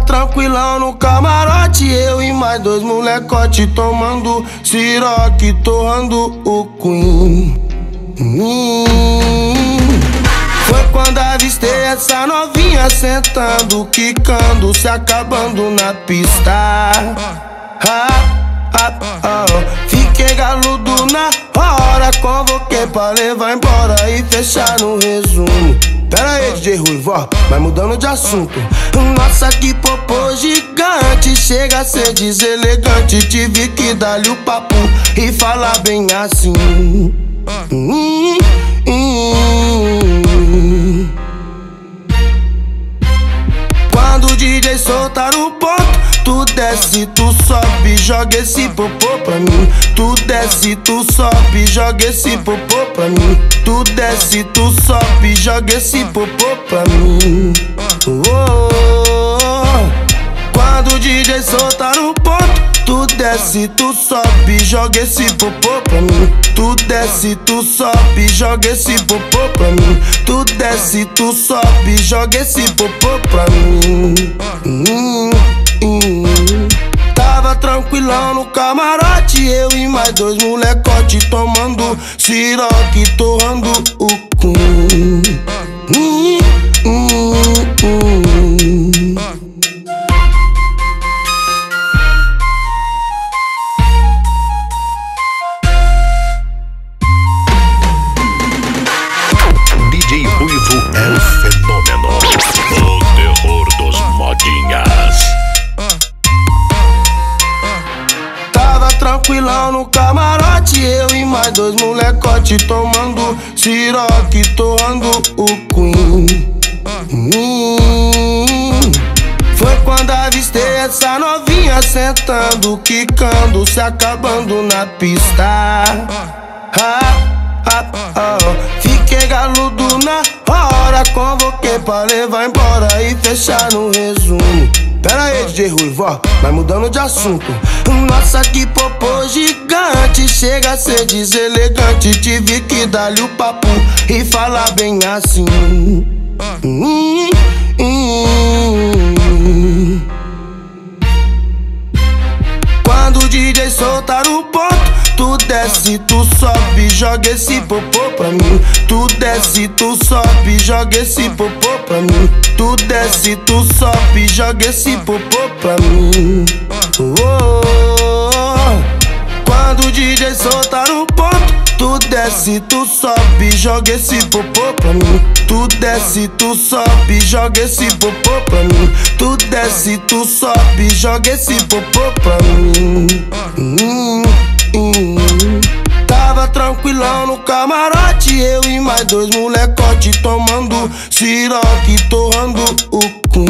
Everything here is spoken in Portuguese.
Tranquilão no camarote, eu e mais dois molecote tomando siroque, torrando o Queen. Foi quando avistei essa novinha sentando, quicando, se acabando na pista. Ah, ah, ah. Fiquei galudo na hora, convoquei pra levar embora e fechar no DJ Ruivo, ó, mas mudando de assunto. Nossa, que popô gigante, chega a ser deselegante. Tive que dar-lhe o papo e falar bem assim. Hum, hum. Quando o DJ soltar o ponto, tu desce, tu sobe, joga esse popô pra mim. Tu desce, tu sobe, joga esse popô pra mim. Tu desce, tu sobe, joga esse popô pra mim. Oh, Quando o DJ soltar o ponto, tu desce, tu sobe, joga esse popô pra mim. Tu desce, tu sobe, joga esse popô pra mim. Tu desce, tu sobe, joga esse popô pra mim. Hum, hum. Tranquilão no camarote, eu e mais dois molecote tomando siroque, torrando o cu. Hum, tranquilão no camarote, eu e mais dois molecote tomando siroque, torrando o Queen. Hum. Foi quando avistei essa novinha sentando, quicando, se acabando na pista. Ah, ah, ah. Fiquei galudo na hora, convoquei pra levar embora e fechar no resumo. Pera aí, DJ Ruivo, mas mudando de assunto. Nossa, que popô gigante, chega a ser deselegante. Tive que dar-lhe o papo e falar bem assim. Hum, hum. Quando o DJ soltar o ponto, tu desce, tu sobe, joga esse popô pra mim. Tu desce, tu sobe, joga esse popô pra mim. Tu desce, tu sobe, joga esse popô pra mim. Oh, Quando o DJ soltar desce, tu sobe, joga esse popô pra mim. Tu desce, tu sobe, joga esse popô pra mim. Tu desce, tu sobe, joga esse popô pra mim. Hum, hum. Tava tranquilão no camarote, eu e mais dois molecote tomando siroque, torrando o cu.